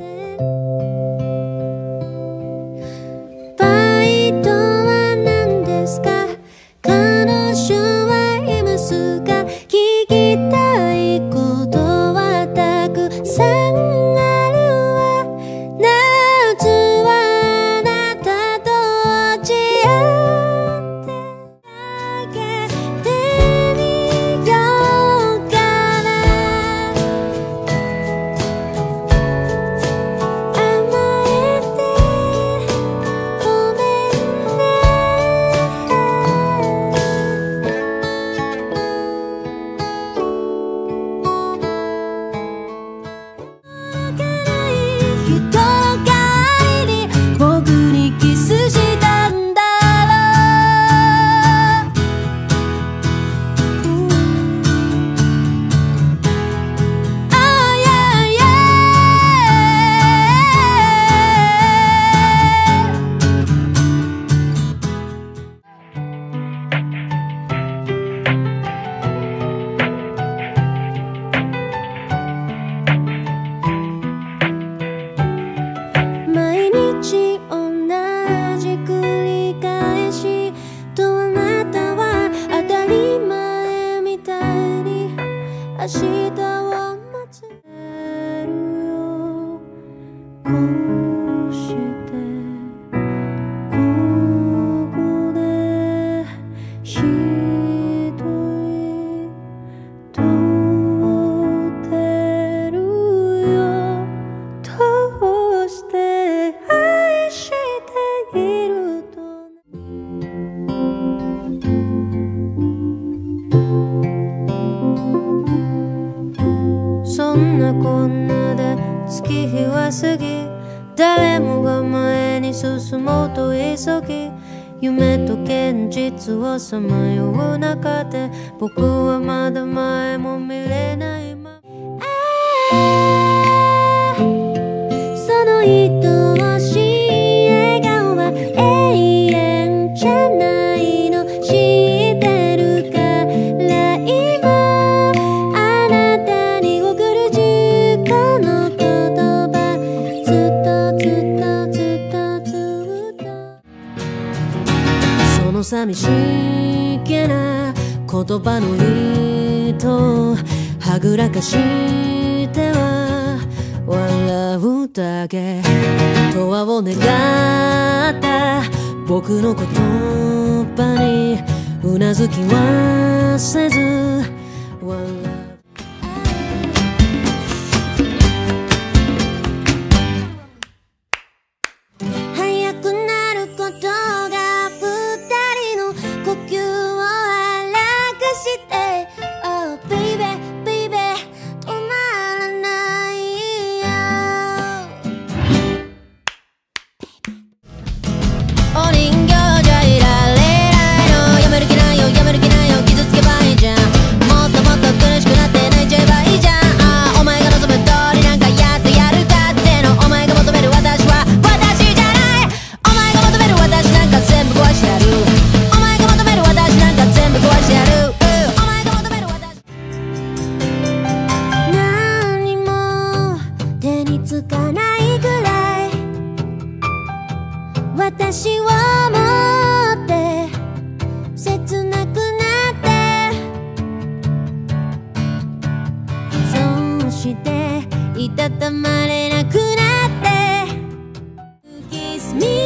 something 明日を待つるよ。そんなこんなで月日は過ぎ。誰もが前に進もうと急ぎ。夢と現実をさまよう中で。僕はまだ前も見れないまの寂しげな言葉の糸はぐらかしては笑うだけとはを願った僕の言葉にうなずきはせず。笑う。お人形じゃいられないのやめる気ないよやめる気ないよ傷つけばいいじゃんもっともっと苦しくなって泣いちゃえばいいじゃんああお前が望む通りなんかやってやるかってのお前が求める私は私じゃないお前が求める私なんか全部壊してやる。お前が求める私なんか全部壊してやる。お前が求める私。何も手につかない。私を持って切なくなってそうしていたたまれなくなって。Kiss me